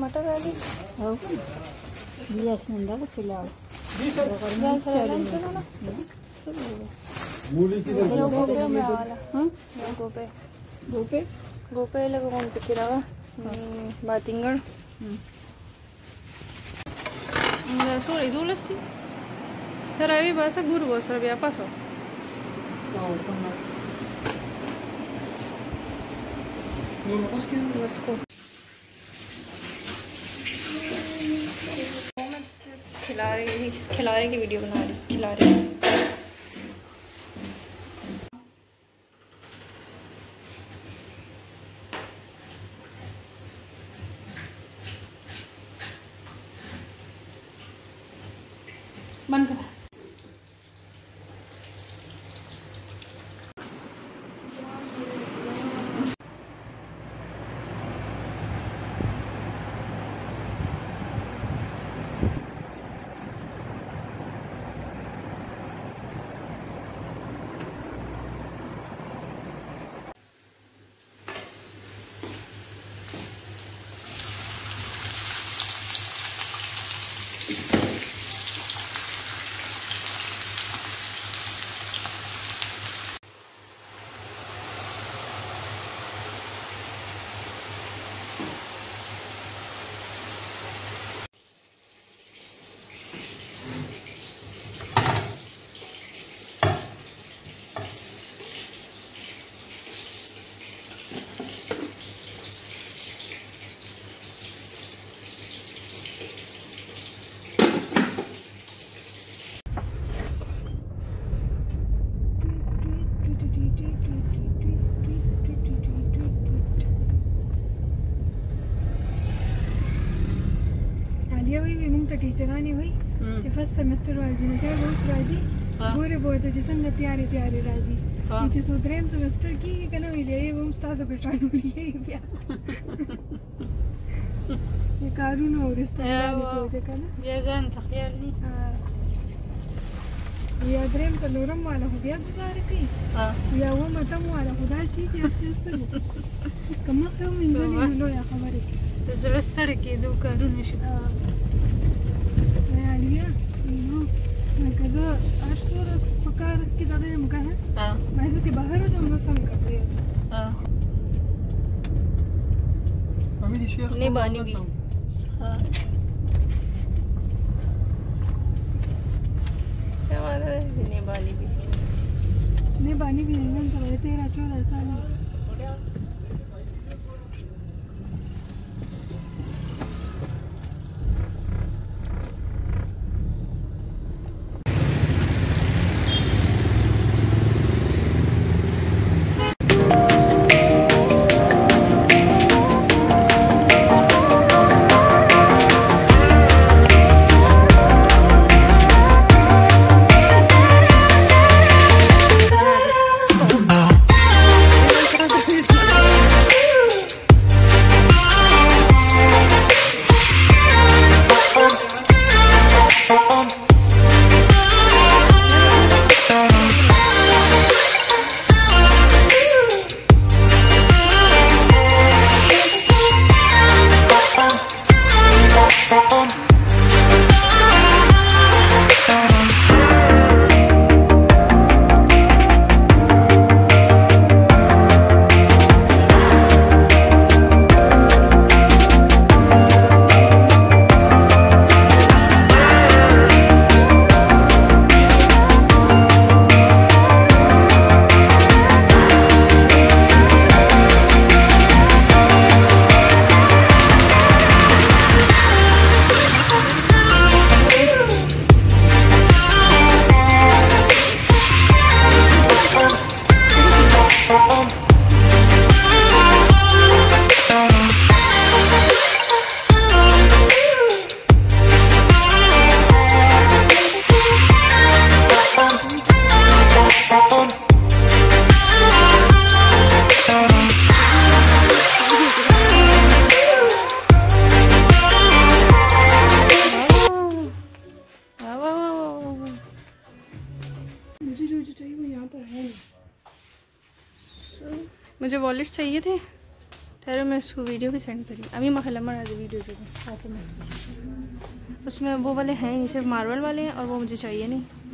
मटर वाली हो no खिला रही है खिला रहे की वीडियो बना रही खिला रहे मन करा دیا وی وی مونږ ته ټیچرانی وی چې فرست سیمستر راځي نو ته روز راځي ګورې بوه ته چې څنګه تیارې تیارې راځي چې څو دریم سیمستر کې کنه وی دی و موږ تاسو په ټانو لې بیا د کارونو ورستګلال کوته کنه یا ځان تخیل نی یا دریم څلورم والا خو بیا ګزار کوي یا و متم والا خدا شي چې اساس کمه خو منځلې نه لویه خبره ته زړه ستړی کېدو کارونه شو علیا نو که زه هر څوره په کار کې دا نه یم که نه ما زه چې بهر وځم نو سم کړی نه باندې وي نه باندې وي نه باندې وي نن سبا 13 14 سال मुझे वॉलेट चाहिए थे ठहरो मैं उसको वीडियो भी सेंड करी अभी मखलम आज वीडियो जो उसमें वो वाले हैं नहीं सिर्फ मार्बल वाले हैं और वो मुझे चाहिए नहीं